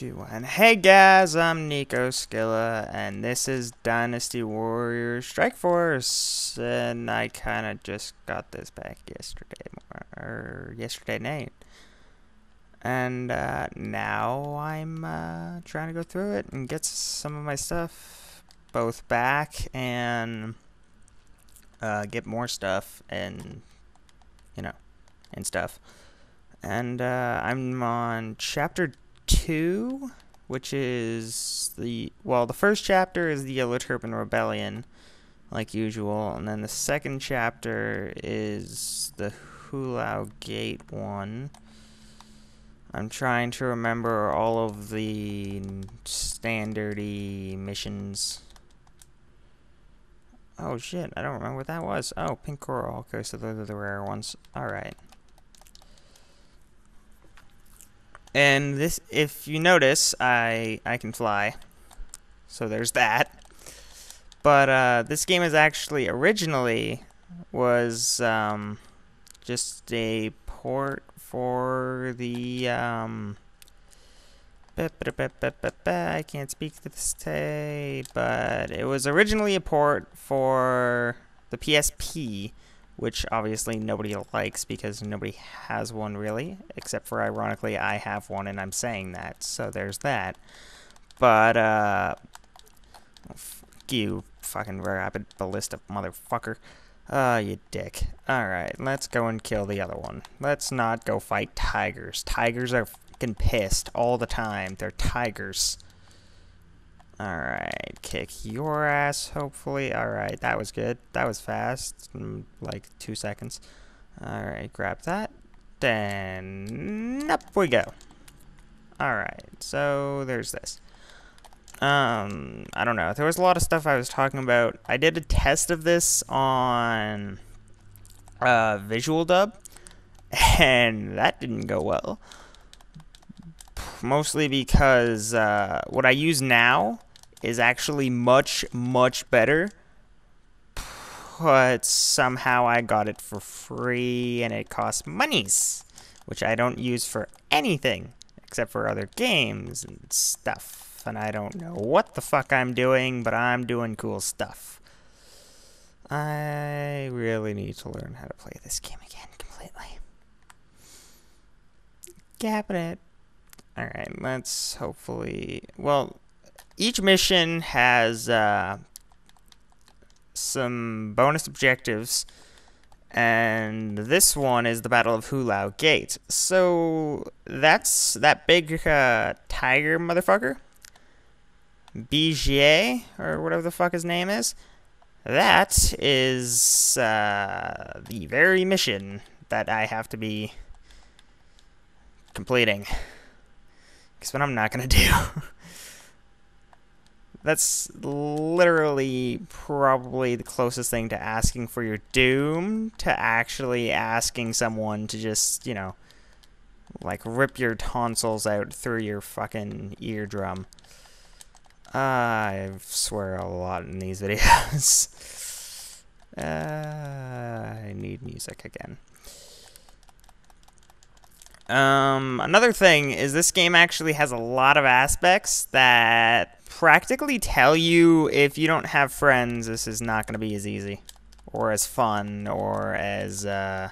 two, one. Hey guys, I'm Nekoskilla, and this is Dynasty Warriors Strike Force, and I kind of just got this back yesterday, or yesterday night. And uh, now I'm uh, trying to go through it and get some of my stuff both back and uh, get more stuff and, you know, and stuff. And uh, I'm on chapter two, which is the well, the first chapter is the Yellow Turban Rebellion, like usual, and then the second chapter is the Hulao Gate one. I'm trying to remember all of the standardy missions. Oh shit, I don't remember what that was. Oh, pink coral. Okay, so those are the rare ones. Alright. And this, if you notice, I I can fly. So there's that. But uh, this game is actually originally was um, just a port for the um, I can't speak this day, but it was originally a port for the PSP which obviously nobody likes because nobody has one really, except for ironically I have one and I'm saying that, so there's that. But, uh, you fucking rapid ballista motherfucker. Ah, uh, you dick. Alright, let's go and kill the other one. Let's not go fight tigers. Tigers are fucking pissed all the time. They're tigers. Alright, kick your ass, hopefully. Alright, that was good. That was fast. Mm, like two seconds. Alright, grab that. Then up we go. Alright, so there's this. Um, I don't know. There was a lot of stuff I was talking about. I did a test of this on uh, VirtualDub, and that didn't go well. Mostly because uh, what I use now is actually much, much better. But somehow I got it for free and it costs monies, which I don't use for anything except for other games and stuff. And I don't know what the fuck I'm doing, but I'm doing cool stuff. I really need to learn how to play this game again completely. Cabinet. Alright, let's hopefully... Well, each mission has uh, some bonus objectives, and this one is the Battle of Hulao Gate. So that's that big uh, tiger motherfucker, Bigier, or whatever the fuck his name is. That is uh, the very mission that I have to be completing. Because what I'm not going to do. That's literally probably the closest thing to asking for your doom to actually asking someone to just, you know, like rip your tonsils out through your fucking eardrum. I swear a lot in these videos. uh, I need music again. Um, another thing is this game actually has a lot of aspects that practically tell you if you don't have friends, this is not going to be as easy or as fun or as, uh,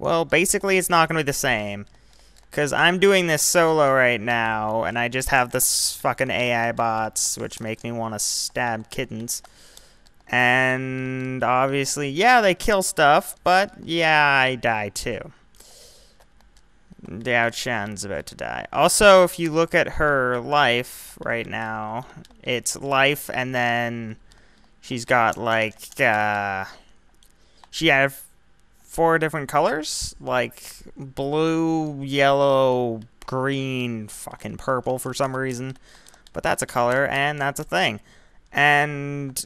well, basically it's not going to be the same. Because I'm doing this solo right now, and I just have this fucking AI bots, which make me want to stab kittens. And obviously, yeah, they kill stuff, but yeah, I die too. Diao Chan's about to die. Also, if you look at her life right now, it's life and then she's got like uh she had four different colors, like blue, yellow, green, fucking purple for some reason. But that's a color and that's a thing. And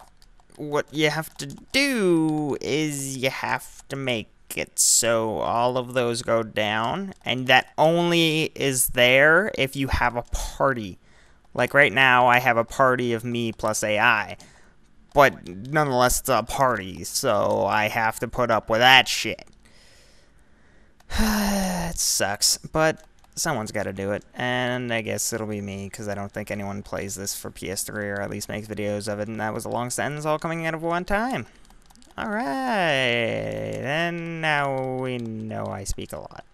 what you have to do is you have to make so all of those go down and that only is there if you have a party like right now i have a party of me plus ai but nonetheless it's a party so i have to put up with that shit it sucks but someone's got to do it, and I guess it'll be me because I don't think anyone plays this for PS3 or at least makes videos of it. And that was a long sentence, all coming out of one time. All right, and now we know I speak a lot,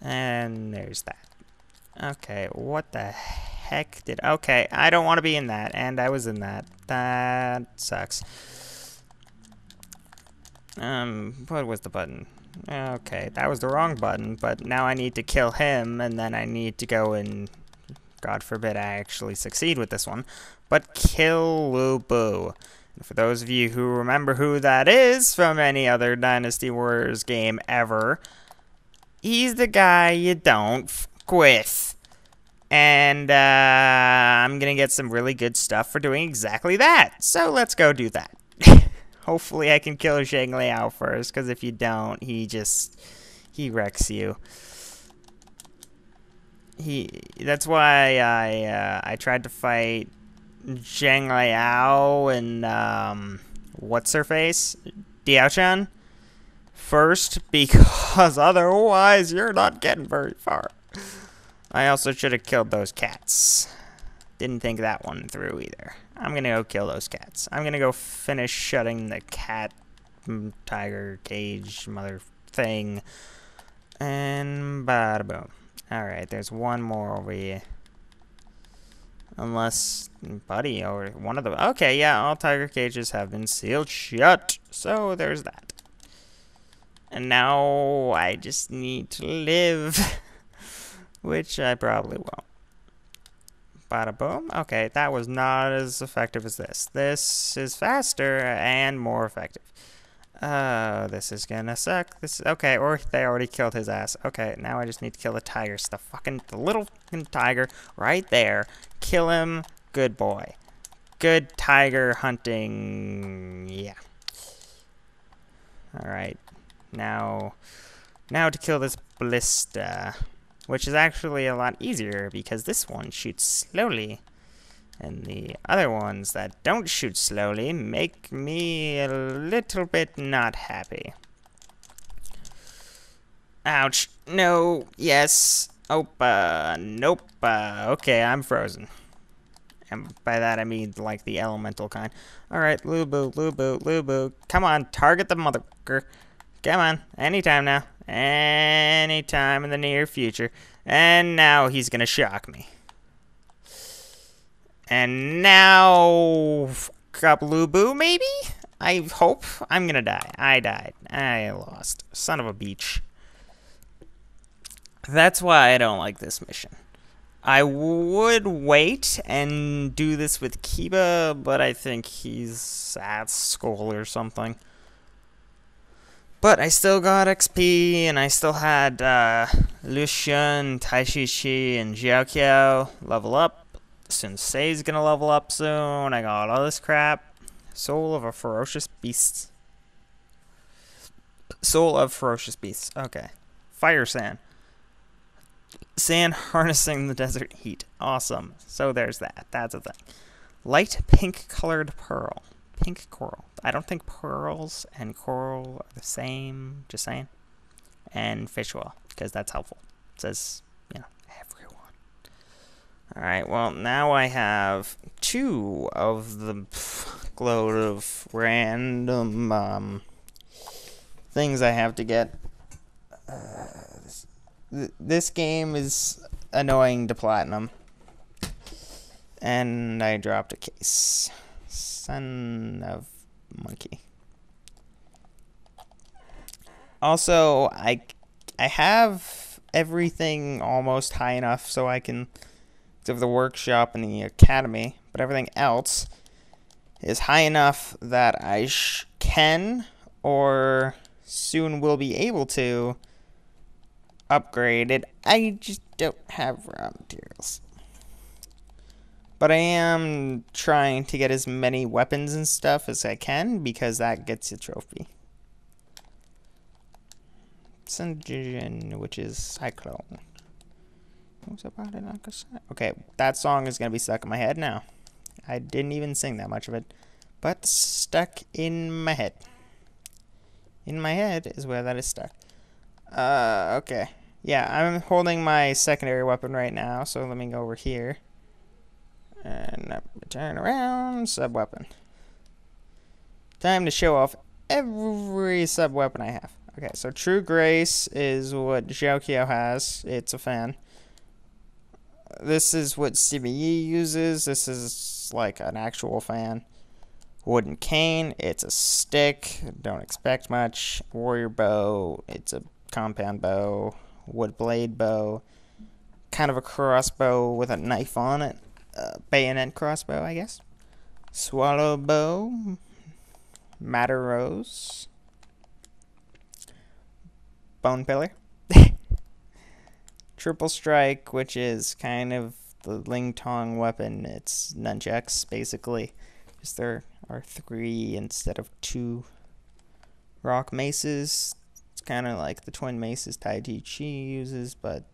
and there's that. Okay, what the heck did? Okay, I don't want to be in that, and I was in that. That sucks. Um, what was the button? Okay, that was the wrong button, but now I need to kill him, and then I need to go and, God forbid I actually succeed with this one, but kill Lu Bu. And for those of you who remember who that is from any other Dynasty Warriors game ever, he's the guy you don't f with. And uh, I'm going to get some really good stuff for doing exactly that. So let's go do that. Hopefully I can kill Zhang Liao first, because if you don't, he just, he wrecks you. He, that's why I, uh, I tried to fight Zhang Liao and, um, what's her face? Diao-chan first, because otherwise you're not getting very far. I also should have killed those cats. Didn't think that one through either. I'm gonna go kill those cats. I'm gonna go finish shutting the cat mm, tiger cage mother thing. And bada boom. Alright, there's one more over here. Unless Buddy or one of the okay, yeah, all tiger cages have been sealed shut. So there's that. And now I just need to live. Which I probably won't. Bada boom. Okay, that was not as effective as this. This is faster and more effective. Oh, this is gonna suck. This is, okay, or they already killed his ass. Okay, now I just need to kill the tiger. the fucking the little fucking tiger right there. Kill him. Good boy. Good tiger hunting. Yeah. All right. Now, now to kill this ballista which is actually a lot easier because this one shoots slowly. And the other ones that don't shoot slowly make me a little bit not happy. Ouch. No. Yes. Opa. Nope. Okay, I'm frozen. And by that I mean like the elemental kind. Alright, Lu Bu, Lubu, Lubu. Come on, target the motherfucker. Come on, anytime now. Anytime in the near future. And now he's to shock me. And now... Lu Bu, maybe? I hope. I'm to die. I died. I lost. Son of a beach. That's why I don't like this mission. I would wait and do this with Kiba, but I think he's at school or something. But I still got XP, and I still had uh, Lucian, Tai Chi and Xiao Qiao level up. Sensei's gonna level up soon. I got all this crap. Soul of a Ferocious Beast. Soul of Ferocious Beasts. Okay. Fire Sand. Sand harnessing the desert heat. Awesome. So there's that. That's a thing. Light pink colored pearl pink coral. I don't think pearls and coral are the same, just saying. And fish oil, because that's helpful. It says. Alright, well, now I have two of the load of random um, things I have to get. Uh, this, th this game is annoying to platinum. And I dropped a case. Son of monkey. Also, I I have everything almost high enough so I can do the workshop and the academy, but everything else is high enough that I can or soon will be able to upgrade it. I just don't have raw materials. But I am trying to get as many weapons and stuff as I can because that gets a trophy. Sunjin, which is Cyclone. About it? Okay, that song is to be stuck in my head now. I didn't even sing that much of it, but stuck in my head. In my head is where that is stuck. Uh, okay. yeah, I'm holding my secondary weapon right now, so let me go over here. And turn around, sub weapon. Time to show off every sub weapon I have. Okay, so True Grace is what Xiaoqiao has. It's a fan. This is what CBE uses. This is like an actual fan. Wooden cane, it's a stick. Don't expect much. Warrior bow, it's a compound bow. Wood blade bow. Kind of a crossbow with a knife on it. Bayonet crossbow, I guess. Swallow bow. Madder rose. Bone pillar. Triple strike, which is kind of the Ling Tong weapon. It's nunchucks, basically. Just there are three instead of two. Rock maces. It's kind of like the twin maces Tai Chi Chi uses, but,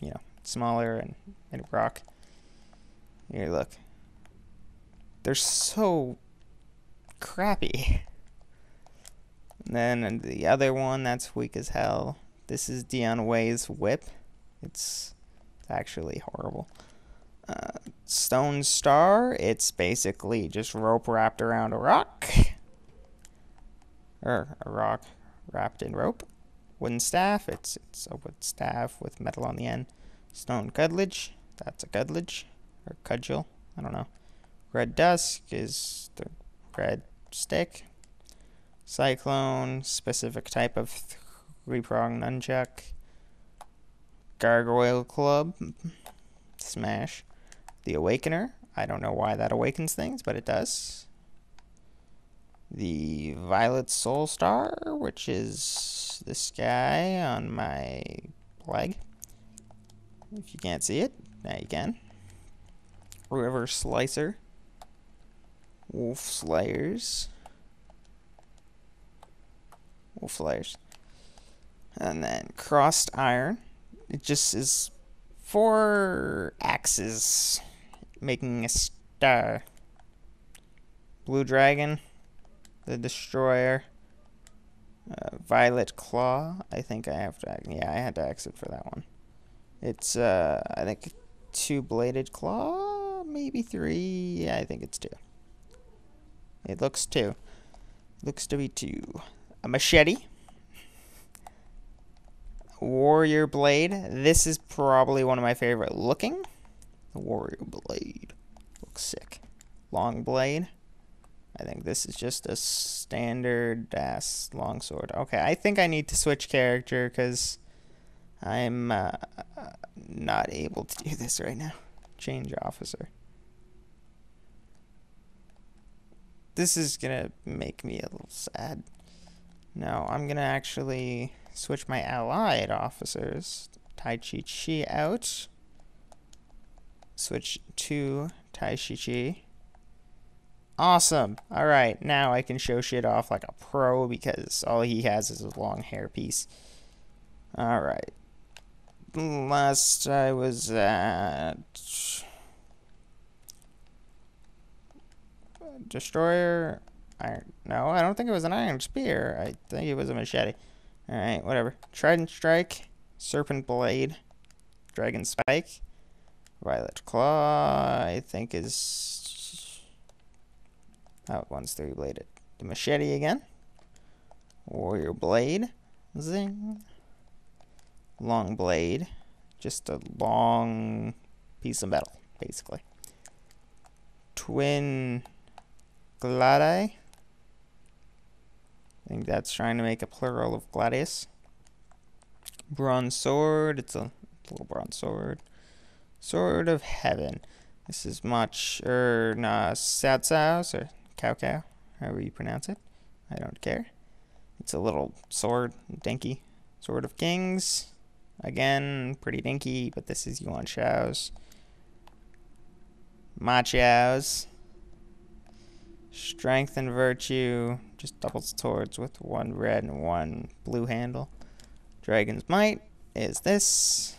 you know, smaller and, and rock. Here, look. They're so crappy. And then the other one that's weak as hell. This is Dian Wei's whip. It's actually horrible. Uh, Stone Star, it's basically just rope wrapped around a rock. Or a rock wrapped in rope. Wooden staff, it's it's a wood staff with metal on the end. Stone cudgel, that's a cudgel or cudgel, I don't know. Red Dusk is the red stick. Cyclone, specific type of three prong nunchuck. Gargoyle Club, smash. The Awakener, I don't know why that awakens things, but it does. The Violet Soul Star, which is this guy on my leg. If you can't see it, now you can. River Slicer. Wolf Slayers. Wolf Slayers. And then Crossed Iron. It just is four axes making a star. Blue Dragon. The Destroyer. Uh, Violet Claw. I think I have to. Yeah, I had to exit for that one. It's uh, I think two bladed claw, maybe three. Yeah, I think it's two. It looks two. Looks to be two. A machete. Warrior blade. This is probably one of my favorite looking. The warrior blade. Looks sick. Long blade. I think this is just a standard ass longsword. Okay, I think I need to switch character because I'm uh, not able to do this right now. Change officer. This is gonna make me a little sad. No, I'm gonna actually switch my allied officers. Tai Chi Chi out. Switch to Tai Chi Chi. Awesome. Alright, now I can show shit off like a pro because all he has is a long hair piece. Alright. Last I was at... Destroyer... Iron... No, I don't think it was an iron spear. I think it was a machete. Alright, whatever. Trident Strike. Serpent Blade. Dragon Spike. Violet Claw, I think is... Oh, one's three-bladed. The Machete again. Warrior Blade. Zing long blade. Just a long piece of metal, basically. Twin gladi. I think that's trying to make a plural of gladius. Bronze sword. It's a little bronze sword. Sword of heaven. This is much, er, nah, or Cow Cow, however you pronounce it. I don't care. It's a little sword, dinky. Sword of kings. Again, pretty dinky, but this is Yuan Shao's. Ma Chao's. Strength and Virtue just doubles towards with one red and one blue handle. Dragon's Might is this.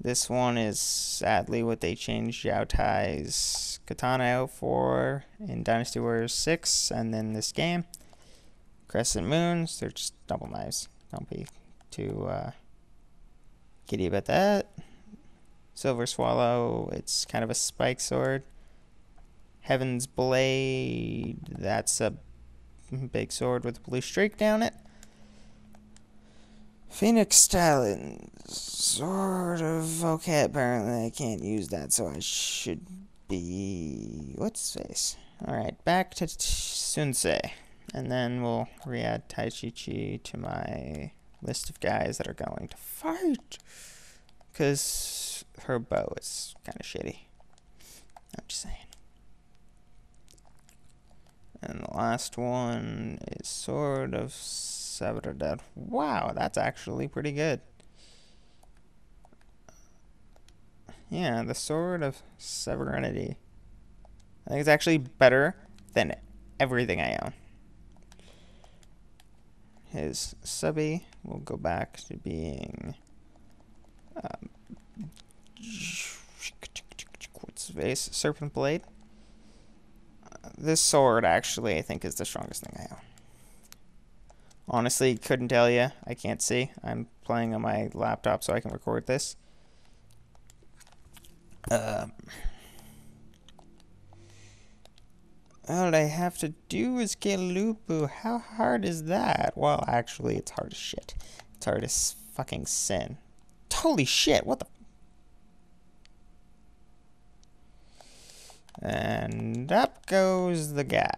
This one is sadly what they changed Yao Tai's katana out for in Dynasty Warriors 6 and then this game. Crescent Moons, they're just double knives. Don't be too uh, giddy about that. Silver Swallow, it's kind of a spike sword. Heaven's Blade, that's a big sword with a blue streak down it. Phoenix Talon, sort of okay. Apparently, I can't use that, so I should be. What's face? Alright, back to Sun Ce. And then we'll re add Tai Chi Chi to my list of guys that are going to fight. Because her bow is kind of shitty. I'm just saying. And the last one is sort of Severed. Wow, that's actually pretty good. Yeah, the Sword of Severenity. I think it's actually better than everything I own. His subby will go back to being um, what's face serpent blade. This sword actually I think is the strongest thing I own. Honestly, couldn't tell you. I can't see. I'm playing on my laptop so I can record this. Um, all I have to do is kill Lu Bu. How hard is that? Well, actually, it's hard as shit. It's hard as fucking sin. Holy shit, what the... And up goes the guy.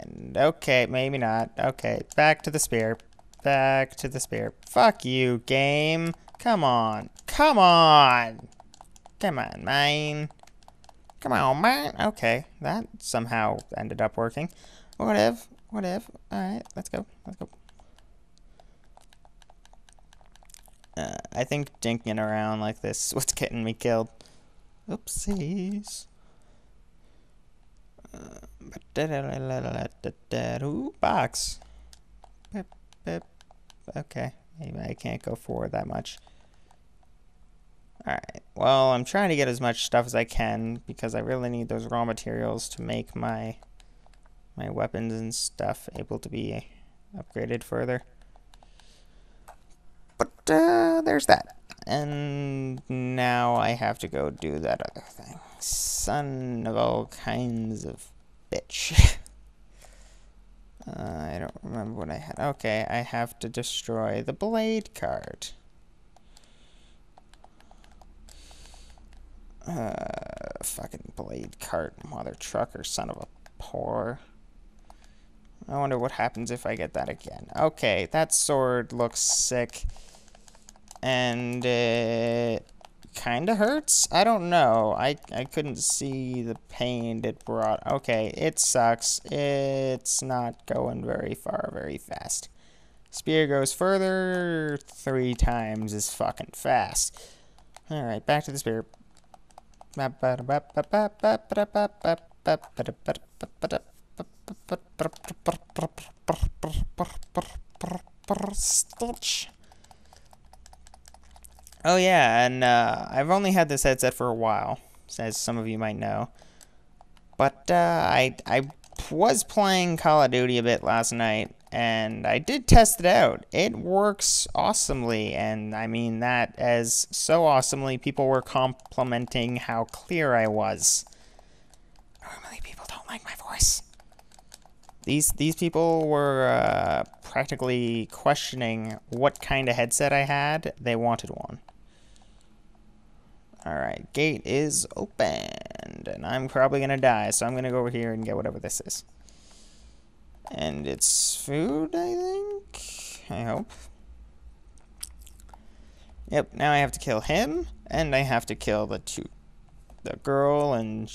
And okay, maybe not. Okay, back to the spear. Back to the spear. Fuck you, game. Come on. Come on. Come on, man. Come on, man. Okay, that somehow ended up working. Whatever. Whatever. Alright, let's go. Let's go. Uh, I think dinking around like this is what's getting me killed. Oopsies. Box. Okay, maybe I can't go forward that much. Alright, well, I'm trying to get as much stuff as I can because I really need those raw materials to make my my weapons and stuff able to be upgraded further. But uh, there's that. And now I have to go do that other thing. Son of all kinds of bitch. uh, I don't remember what I had. Okay, I have to destroy the blade card. Uh, fucking blade cart, mother trucker, son of a poor. I wonder what happens if I get that again. Okay, that sword looks sick. And it kind of hurts? I don't know. I, I couldn't see the pain it brought. Okay, it sucks. It's not going very far very fast. Spear goes further three times as fucking fast. Alright, back to the spear. Stitch. Oh yeah, and uh, I've only had this headset for a while, as some of you might know. But uh, I I was playing Call of Duty a bit last night, and I did test it out. It works awesomely, and I mean that as so awesomely. People were complimenting how clear I was. Normally, people don't like my voice. These these people were uh, practically questioning what kind of headset I had. They wanted one. Alright, gate is opened, and I'm probably gonna die, so I'm gonna go over here and get whatever this is. And it's food, I think? I hope. Yep, now I have to kill him, and I have to kill the two, the girl and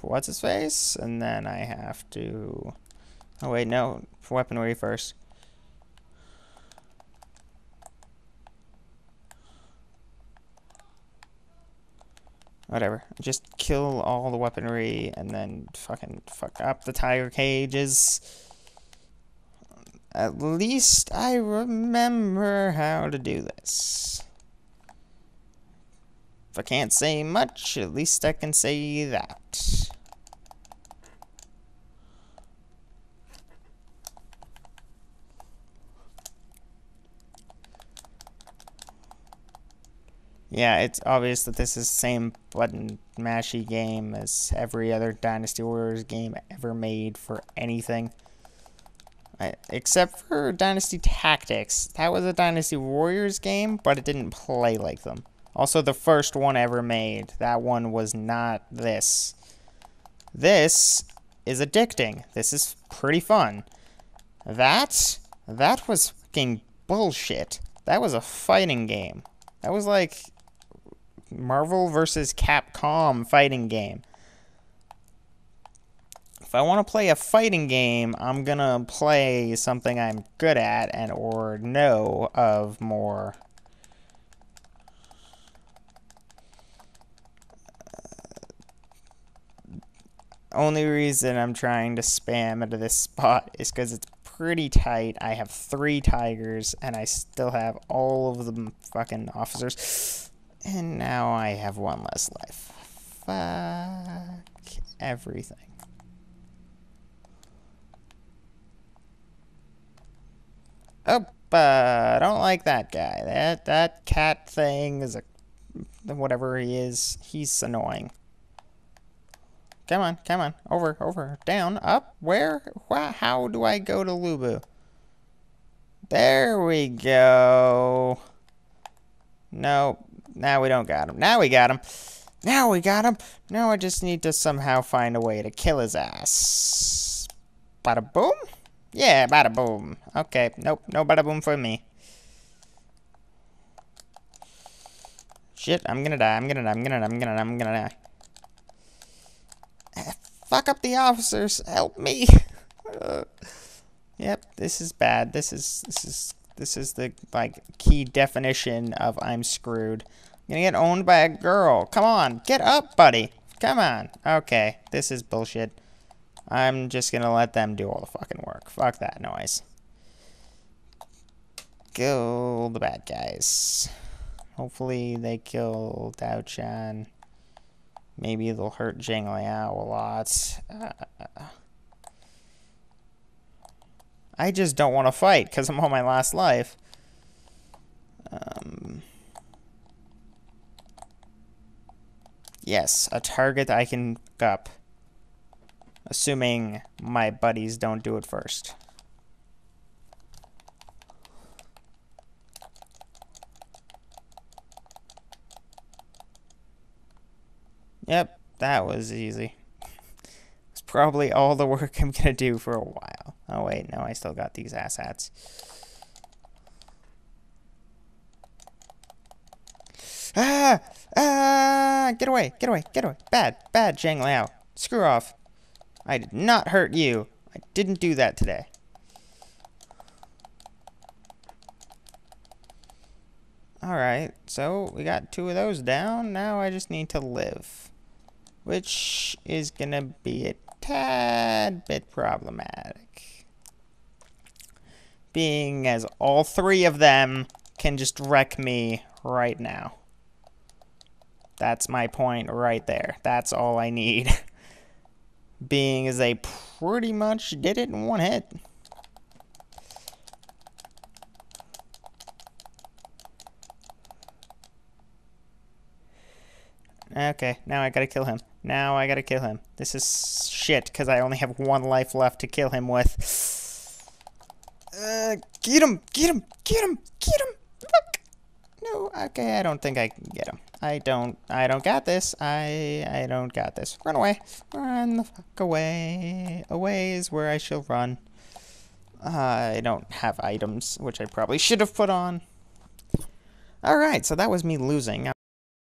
what's his face, and then I have to, oh wait, no, for weaponry first. Whatever. Just kill all the weaponry and then fucking fuck up the tiger cages. At least I remember how to do this. If I can't say much, at least I can say that. Yeah, it's obvious that this is the same button mashy game as every other Dynasty Warriors game ever made for anything. Except for Dynasty Tactics. That was a Dynasty Warriors game, but it didn't play like them. Also, the first one ever made. That one was not this. This is addicting. This is pretty fun. That, that was fucking bullshit. That was a fighting game. That was like Marvel versus Capcom fighting game. If I want to play a fighting game, I'm gonna play something I'm good at and or know of more. Uh, only reason I'm trying to spam into this spot is because it's pretty tight. I have three tigers, and I still have all of the fucking officers. And now I have one less life. Fuck everything. Oh, I don't like that guy. That that cat thing is a whatever he is. He's annoying. Come on, come on. Over, over, down, up. Where? Wh how do I go to Lubu? There we go. No, now we don't got him. Now we got him. Now we got him. Now I just need to somehow find a way to kill his ass. Bada boom? Yeah, bada boom. Okay, nope, no bada boom for me. Shit, I'm gonna die, I'm gonna die, I'm gonna die, I'm gonna die, I'm gonna die. Ah, fuck up the officers. Help me. yep, this is bad. This is this is this is the like key definition of I'm screwed. I'm gonna get owned by a girl. Come on, get up, buddy. Come on. Okay, this is bullshit. I'm just gonna let them do all the fucking work. Fuck that noise. Kill the bad guys. Hopefully they kill Diao Chan. Maybe they'll hurt Zhang Liao a lot. Uh, I just don't want to fight because I'm on my last life. Um, yes, a target I can up. Assuming my buddies don't do it first. Yep, that was easy. It's probably all the work I'm going to do for a while. Oh, wait, no, I still got these ass hats. Ah! Ah! Get away, get away, get away. Bad, bad, Zhang Liao. Screw off. I did not hurt you. I didn't do that today. Alright, so we got two of those down. Now I just need to live which is to be a tad bit problematic. Being as all three of them can just wreck me right now. That's my point right there. That's all I need. Being as they pretty much did it in one hit. Okay, now I gotta kill him. Now I gotta kill him. This is shit, because I only have one life left to kill him with. Get him! Get him! Get him! Get him! Fuck! No, okay, I don't think I can get him. I don't, I don't got this. I, I don't got this. Run away. Run the fuck away. Away is where I shall run. I don't have items, which I probably should have put on. Alright, so that was me losing.